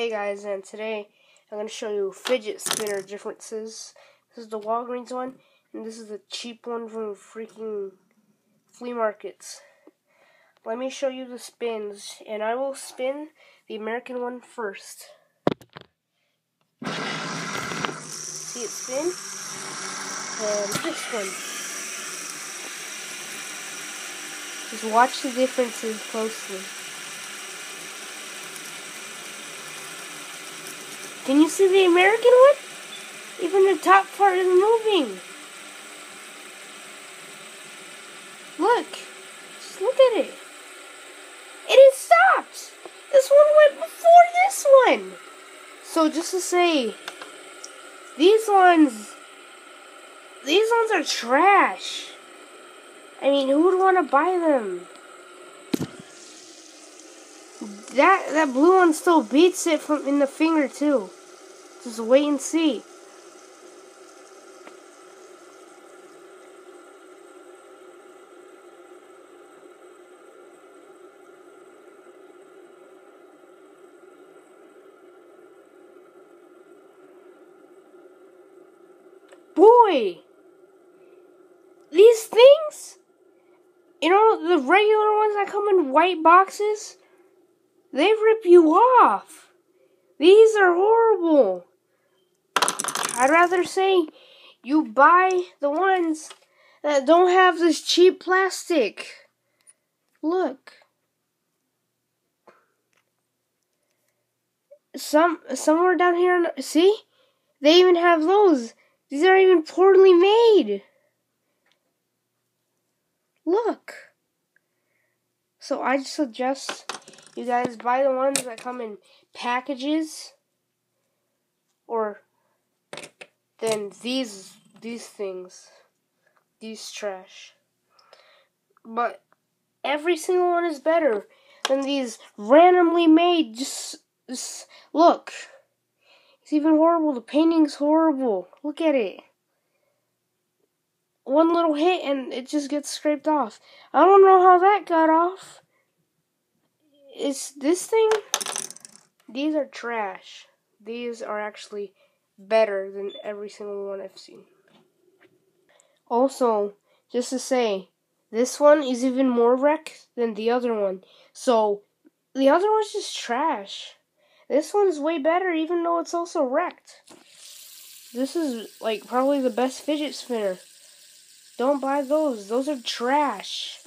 Hey guys, and today I'm going to show you fidget spinner differences. This is the Walgreens one, and this is the cheap one from freaking flea markets. Let me show you the spins, and I will spin the American one first. See it spin? And this one. Just watch the differences closely. Can you see the American one? Even the top part is moving. Look. Just look at it. It is stopped. This one went before this one. So just to say, these ones, these ones are trash. I mean, who would want to buy them? That that blue one still beats it from in the finger too. Just wait and see. Boy! These things? You know, the regular ones that come in white boxes? They rip you off. These are horrible. I'd rather say you buy the ones that don't have this cheap plastic. Look. Some somewhere down here, see? They even have those. These are even poorly made. Look. So I suggest you guys buy the ones that come in packages or than these these things. These trash. But every single one is better than these randomly made just, just look. It's even horrible. The painting's horrible. Look at it. One little hit and it just gets scraped off. I don't know how that got off. It's this thing? These are trash. These are actually better than every single one I've seen. Also, just to say, this one is even more wrecked than the other one. So, the other one's just trash. This one's way better, even though it's also wrecked. This is, like, probably the best fidget spinner. Don't buy those. Those are trash.